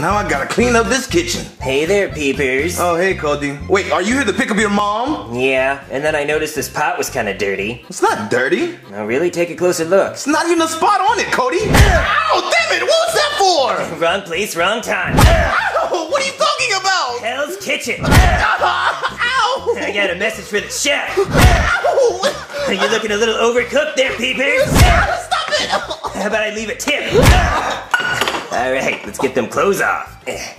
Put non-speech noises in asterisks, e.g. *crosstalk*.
now I gotta clean up this kitchen. Hey there, peepers. Oh, hey, Cody. Wait, are you here to pick up your mom? Yeah, and then I noticed this pot was kind of dirty. It's not dirty. Now, really, take a closer look. It's not even a spot on it, Cody. *laughs* Ow, damn it, what was that for? *laughs* Wrong place, wrong time. Ow, what are you talking about? Hell's Kitchen. *laughs* Ow! I got a message for the chef. Ow! Are you looking a little overcooked there, peepers? Stop it! How about I leave a tip? Let's get them clothes off. Eh.